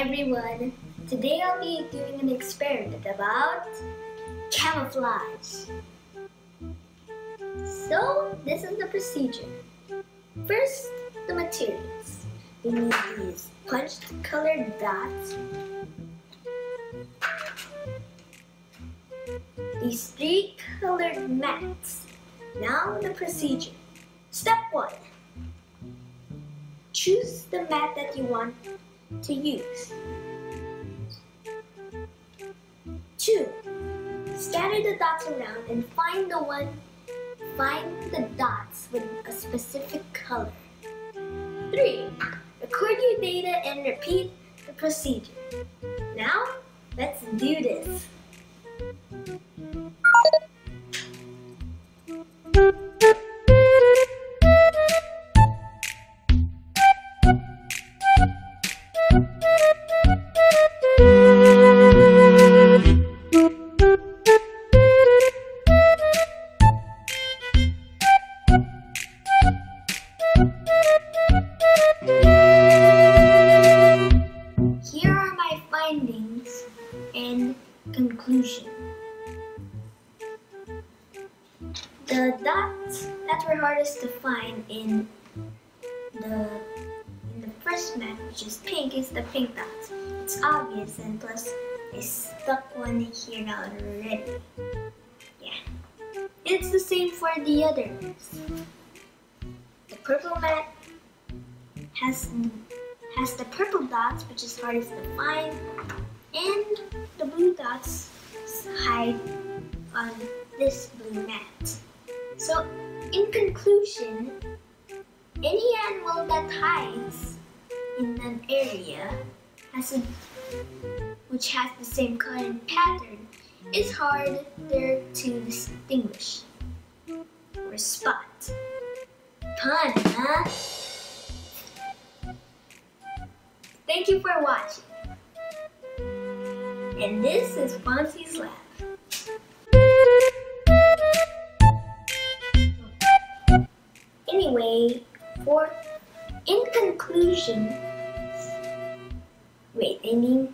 everyone! Today I'll be doing an experiment about camouflage. So, this is the procedure. First, the materials. We need these punched colored dots, these three colored mats. Now the procedure. Step 1. Choose the mat that you want to use. 2. Scatter the dots around and find the one find the dots with a specific color. 3. Record your data and repeat the procedure. Now, let's do this. Conclusion. The dots that were hardest to find in the in the first map, which is pink, is the pink dots. It's obvious, and plus I stuck one here already. Yeah, it's the same for the others. The purple map has has the purple dots, which is hardest to find, and the blue dots hide on this blue mat. So, in conclusion, any animal that hides in an area has a, which has the same color and pattern is harder to distinguish or spot. Pun, huh? Thank you for watching. And this is Fonzy's Lab. Anyway, for in conclusion, wait, mean,